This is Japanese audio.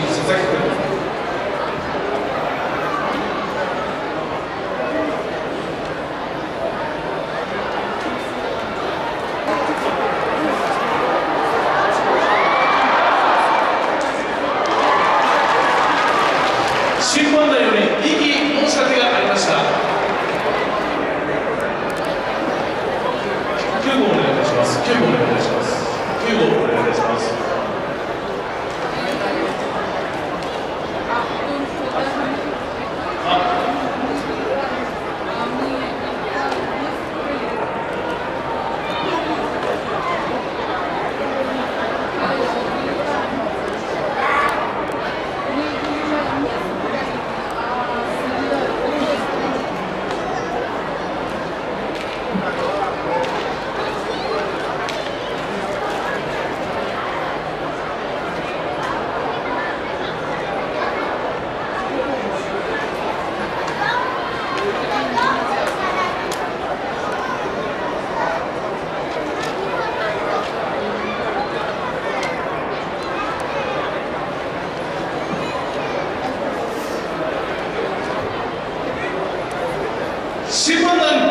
佐々木君審判団より異議申しました。9号お願いします。9号お願いします。9号 se mandando.